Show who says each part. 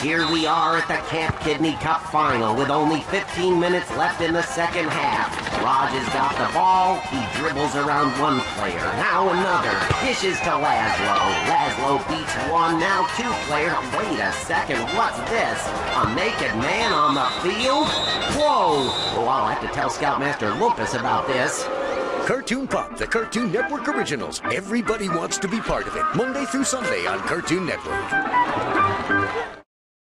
Speaker 1: Here we are at the Camp Kidney Cup final with only 15 minutes left in the second half. Raj has got the ball. He dribbles around one player, now another. Dishes to Lazlo. Lazlo beats one, now two player. Wait a second, what's this? A naked man on the field? Whoa! Oh, I'll have to tell Scoutmaster Lumpus about this.
Speaker 2: Cartoon Pop, the Cartoon Network Originals. Everybody wants to be part of it. Monday through Sunday on Cartoon Network.